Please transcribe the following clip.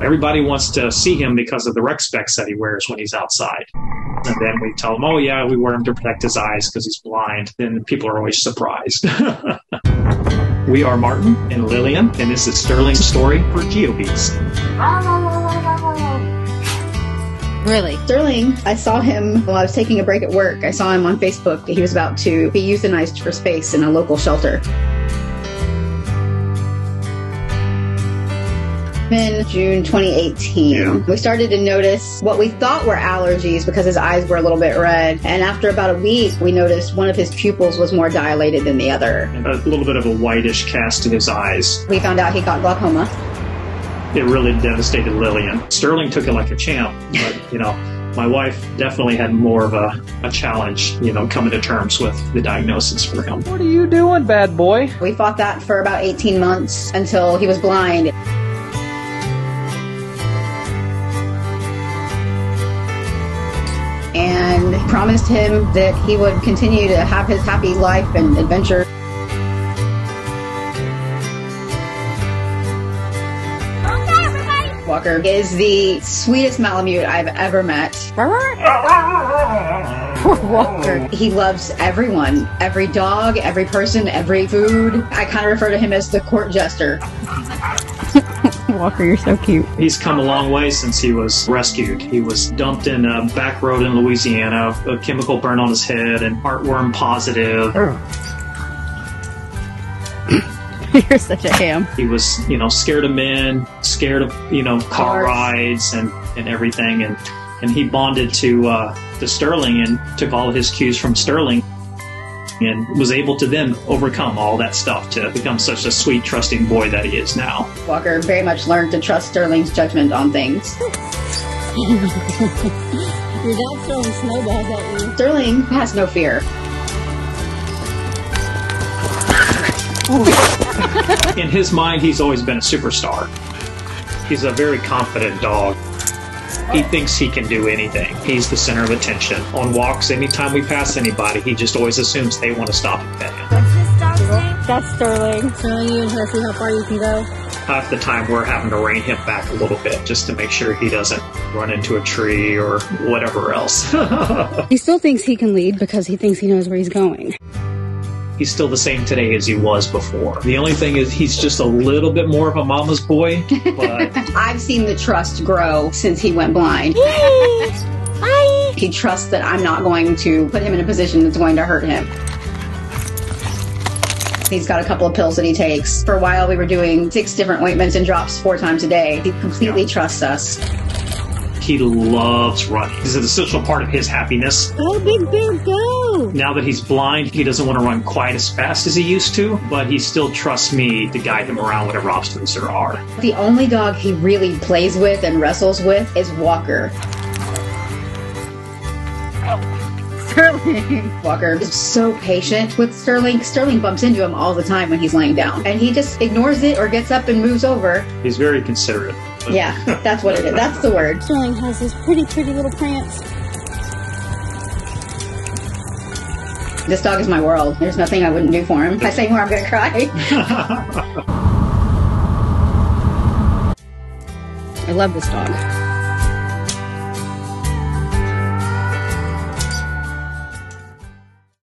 Everybody wants to see him because of the rec specs that he wears when he's outside. And then we tell him, oh, yeah, we wear him to protect his eyes because he's blind. Then people are always surprised. we are Martin and Lillian, and this is Sterling's story for GeoBeats. Really? Sterling, I saw him while I was taking a break at work. I saw him on Facebook. He was about to be euthanized for space in a local shelter. In June 2018. Yeah. We started to notice what we thought were allergies because his eyes were a little bit red. And after about a week, we noticed one of his pupils was more dilated than the other. A little bit of a whitish cast in his eyes. We found out he got glaucoma. It really devastated Lillian. Sterling took it like a champ, but, you know, my wife definitely had more of a, a challenge, you know, coming to terms with the diagnosis for him. What are you doing, bad boy? We fought that for about 18 months until he was blind. And promised him that he would continue to have his happy life and adventure. Walker is the sweetest Malamute I've ever met. Poor Walker. He loves everyone, every dog, every person, every food. I kind of refer to him as the court jester. Walker, you're so cute. He's come a long way since he was rescued. He was dumped in a back road in Louisiana, a chemical burn on his head, and heartworm positive. You're such a ham. He was, you know, scared of men, scared of, you know, car Cars. rides and, and everything. And, and he bonded to, uh, to Sterling and took all of his cues from Sterling and was able to then overcome all that stuff to become such a sweet, trusting boy that he is now. Walker very much learned to trust Sterling's judgment on things. Your dad's throwing snowballs at you. Sterling has no fear. In his mind, he's always been a superstar. He's a very confident dog. He thinks he can do anything. He's the center of attention. On walks, anytime we pass anybody, he just always assumes they want to stop and pet him. That's Sterling. Showing you and her see how far you can go. Half the time, we're having to rein him back a little bit just to make sure he doesn't run into a tree or whatever else. He still thinks he can lead because he thinks he knows where he's going. He's still the same today as he was before. The only thing is, he's just a little bit more of a mama's boy, but I've seen the trust grow since he went blind. He trusts that I'm not going to put him in a position that's going to hurt him. He's got a couple of pills that he takes. For a while, we were doing six different ointments and drops four times a day. He completely Yeah. trusts us. He loves running. It's an essential part of his happiness. Go, Big Bear, go! Now that he's blind, he doesn't want to run quite as fast as he used to, but he still trusts me to guide him around whatever obstacles there are. The only dog he really plays with and wrestles with is Walker. Sterling. Walker is so patient with Sterling. Sterling bumps into him all the time when he's laying down, and he just ignores it or gets up and moves over. He's very considerate. Yeah, that's what it is. That's the word. Sterling has his pretty, pretty little prance. This dog is my world. There's nothing I wouldn't do for him. If I say more, I'm going to cry. I love this dog.